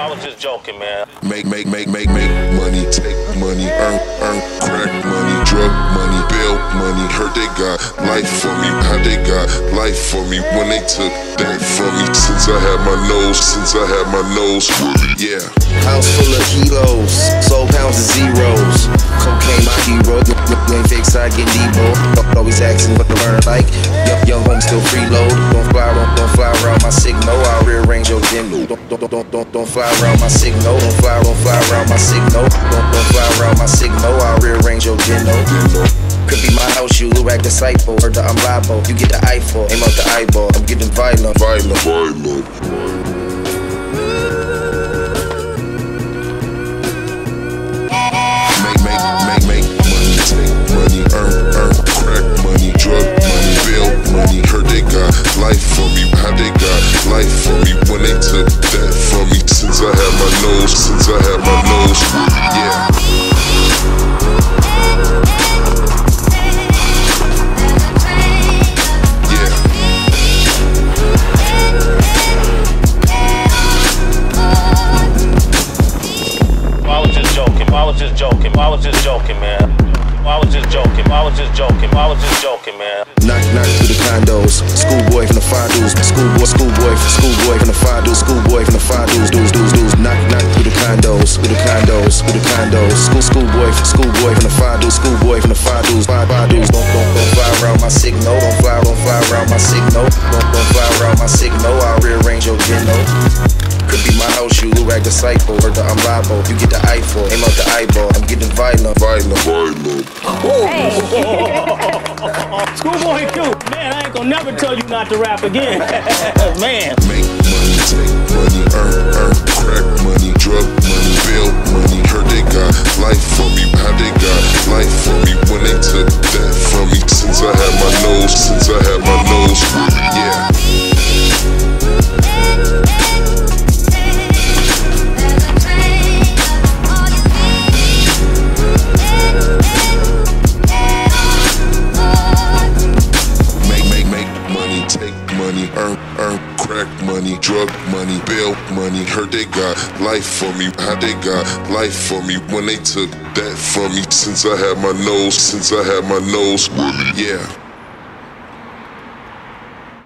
I was just joking, man. Make, make, make, make, make money, take money, earn, earn, crack money, drug money, bail money. Heard they got life for me, how they got life for me when they took that from me. Since I had my nose, since I had my nose, yeah. House full of kilos, soul pounds of zeros. Cocaine, my hero. You ain't fix, I get Debo. Always asking what the learn like. Young, young home still freeload. Don't, don't, don't, don't, fly around my signal. Don't fly, don't fly around my signal. Don't, don't fly around my signal. I'll rearrange your demo. Could be my house, you act disciple. Heard that I'm liable. You get the eyeball, aim out the eyeball. I'm getting violent, violent, violent. Make, Since I had my nose, since I had my nose, yeah. Yeah. I was just joking. I was just joking. I was just joking, man. I was just joking. I was just joking. I was just joking, man. Knock, knock through the condos. Schoolboy from the five dudes. Schoolboy, schoolboy, schoolboy from the five dudes. Schoolboy from the dudes. Schoolboy from the five dudes. Five, five dudes. Don't, don't, don't fly around my signal. Don't fly, don't fly around my signal. Don't, don't fly around my signal. I'll rearrange your geno. Could be my house, you act disciple. Heard that I'm. You get the eyeball, aim out the eyeball. I'm getting violent, violent, violent. Schoolboy Q, man, I ain't gonna never tell you not to rap again. man. Make money, take money, earn, earn, crack money, drug money, bail money. Heard they got life for me, how they got life for me when they took that from me. Since I had my nose, since I had my nose, yeah.